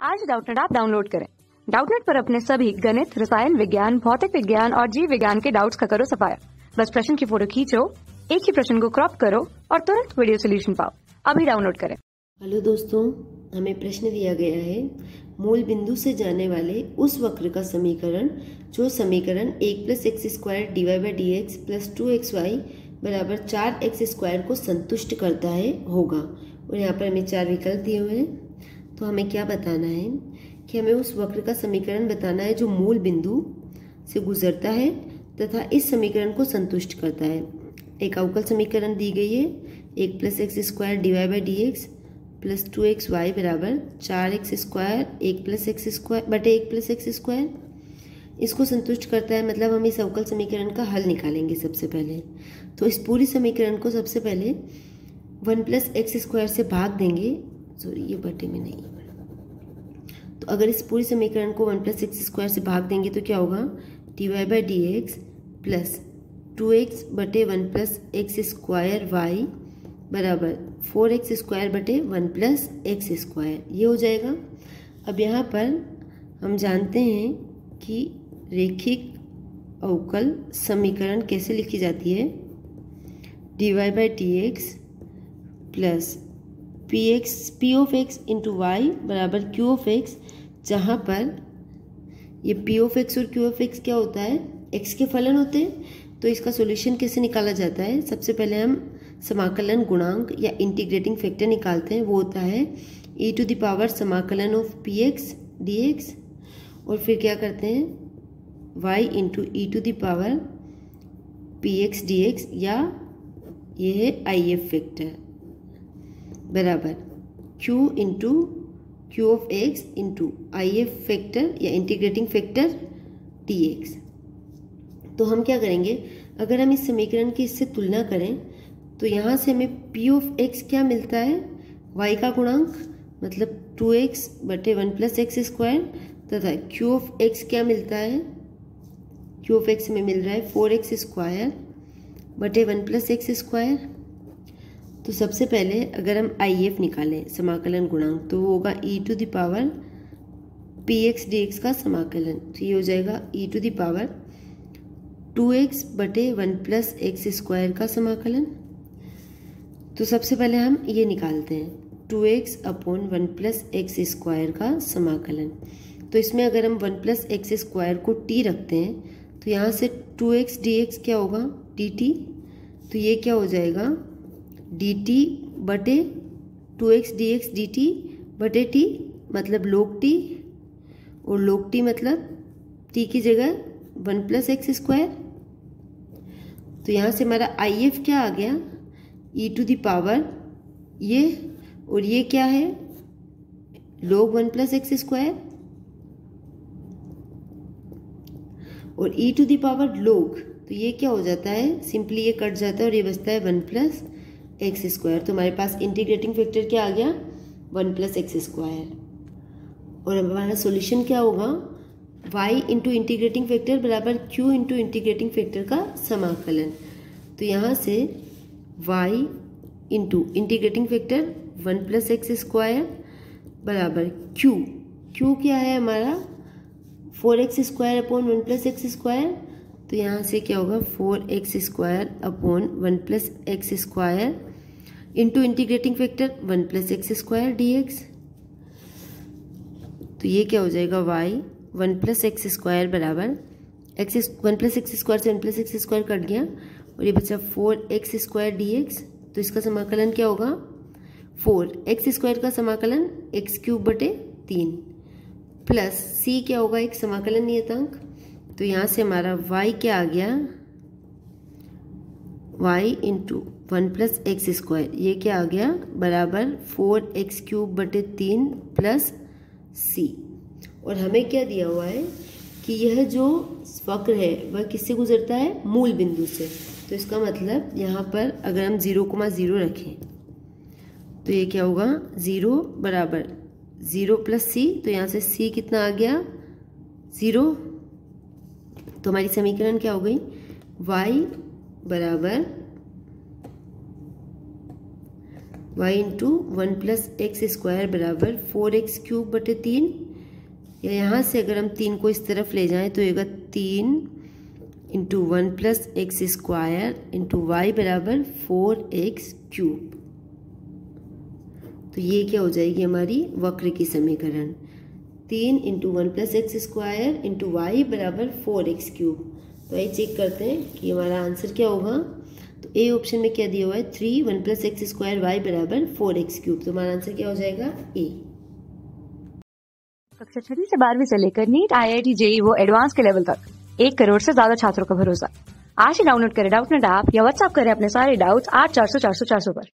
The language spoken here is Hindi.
आज डाउटनेट आप डाउनलोड करें। डाउटनेट पर अपने सभी गणित, रसायन विज्ञान, भौतिक विज्ञान और जीव विज्ञान के डाउट्स का करो सफाया। बस प्रश्न की फ़ोटो खींचो, एक ही प्रश्न को क्रॉप करो और तुरंत वीडियो सोल्यूशन पाओ। अभी डाउनलोड करें। हेलो दोस्तों, हमें प्रश्न दिया गया है, मूल बिंदु से जाने वाले उस वक्र का समीकरण, जो समीकरण एक plus x square d y by d x plus two x y बराबर चार एक्स स्क्वायर को संतुष्ट करता है, होगा। और यहाँ पर हमें चार विकल्प दिए हुए हैं। तो हमें क्या बताना है? कि हमें उस वक्र का समीकरण बताना है जो मूल बिंदु से गुजरता है तथा इस समीकरण को संतुष्ट करता है। एक अवकल समीकरण दी गई है। एक plus x square d y by d x plus two x y बराबर चार एक्स स्क्वायर एक प्लस एक्स स्क्वायर बटे एक प्लस एक्स स्क्वायर इसको संतुष्ट करता है मतलब हम इस अवकल समीकरण का हल निकालेंगे सबसे पहले। तो इस पूरी समीकरण को सबसे पहले वन प्लस एक्स स्क्वायर से भाग देंगे। सॉरी, ये बटे में नहीं। तो अगर इस पूरी समीकरण को वन प्लस एक्स स्क्वायर से भाग देंगे तो क्या होगा? D y by d x plus two x बटे one plus x square y बराबर फोर एक्स स्क्वायर बटे वन प्लस एक्स स्क्वायर। ये हो जाएगा। अब यहाँ पर हम जानते हैं कि रेखिक अवकल समीकरण कैसे लिखी जाती है? D y by d x plus p x p of x into y बराबर क्यू ऑफ़ एक्स जहाँ पर ये पी ऑफ़ एक्स और क्यू ऑफ़ एक्स क्या होता है? एक्स के फलन होते हैं तो इसका सॉल्यूशन कैसे निकाला जाता है? सबसे पहले हम समाकलन गुणांक या इंटीग्रेटिंग फैक्टर निकालते हैं, वो होता है ई टू दावर समाकलन of p x d x और फिर क्या करते हैं? Y into e to the power p x d x या ये है आई एफ़ फैक्टर बराबर। Q into q of x into I F factor या इंटीग्रेटिंग फैक्टर डी एक्स तो हम क्या करेंगे? अगर हम इस समीकरण की इससे तुलना करें तो यहाँ से हमें पी ऑफ़ एक्स क्या मिलता है? वाई का गुणांक मतलब टू एक्स बटे वन प्लस एक्स स्क्वायर तथा क्यू ऑफ़ एक्स क्या मिलता है? क्यू ऑफ़ एक्स में मिल रहा है फोर एक्स स्क्वायर बटे वन प्लस एक्स स्क्वायर तो सबसे पहले अगर हम आई एफ़ निकालें समाकलन गुणांक तो वो होगा e to the power p x d x का समाकलन। तो ये हो जाएगा e to the power two x बटे वन प्लस एक्स स्क्वायर का समाकलन। तो सबसे पहले हम ये निकालते हैं two x upon one plus x square का समाकलन। तो इसमें अगर हम वन प्लस एक्स स्क्वायर को टी रखते हैं तो यहाँ से टू एक्स डी एक्स क्या होगा? डी टी तो ये क्या हो जाएगा? डी टी बटे two x d x d t बटे टी मतलब लोग टी और लोग टी मतलब टी की जगह वन प्लस एक्स स्क्वायर। तो यहाँ से हमारा आई एफ़ क्या आ गया? ई टू दावर ये और ये क्या है? लोग वन प्लस एक्स स्क्वायर। और ई टू दावर लोग तो ये क्या हो जाता है? सिंपली ये कट जाता है और ये बचता है वन प्लस एक्स स्क्वायर तो हमारे पास इंटीग्रेटिंग फैक्टर क्या आ गया? One plus x square. और हमारा सॉल्यूशन क्या होगा? वाई इंटू इंटीग्रेटिंग फैक्टर बराबर क्यू इंटू इंटीग्रेटिंग फैक्टर का समाकलन। तो यहाँ से y into integrating factor one plus x square बराबर क्यू। क्यू क्या है हमारा? Four x square upon one plus x square. तो यहाँ से क्या होगा? Four x square upon one plus x square into integrating factor one plus x square d x तो ये क्या हो जाएगा? Y one plus x square बराबर। X one plus x square से one plus x square cut गया और ये बचा four x square d x तो इसका समाकलन क्या होगा? फोर एक्स स्क्वायर का समाकलन एक्स क्यूब बटे तीन। प्लस सी क्या होगा? एक समाकलन नियतांक तो यहाँ से हमारा y क्या आ गया? y into one plus x square ये क्या आ गया? बराबर फोर एक्स क्यूब बटे तीन प्लस सी और हमें क्या दिया हुआ है? कि यह जो वक्र है, वह किससे गुजरता है? मूल बिंदु से। तो इसका मतलब यहाँ पर अगर हम ज़ीरो को कोमा ज़ीरो रखें तो ये क्या होगा? ज़ीरो बराबर ज़ीरो प्लस सी तो यहाँ से सी कितना आ गया? ज़ीरो तो हमारी समीकरण क्या हो गई? y बराबर y into one plus x square बराबर फोर एक्स क्यूब बटे तीन। या यहाँ से अगर हम तीन को इस तरफ़ ले जाएँ तो होगा तीन into one plus x square into y बराबर फोर एक्स क्यूब तो ये क्या हो जाएगी हमारी वक्र की समीकरण। तीन into one plus x square into y बराबर फोर एक्स क्यूब तो आइए चेक करते हैं कि हमारा आंसर क्या होगा। तो ए ऑप्शन में क्या दिया हुआ है? Three one plus x square y बराबर फोर एक्स क्यूब तो हमारा आंसर क्या हो जाएगा? ए कक्षा छठी से बारहवीं से लेकर NEET I I T JEE वो एडवांस के लेवल तक। एक करोड़ से ज़्यादा छात्रों का भरोसा। आज ही डाउनलोड करें डाउट नेट ऐप या व्हाट्सएप करें अपने सारे डाउट्स आठ चार सौ चार सौ चार सौ पर।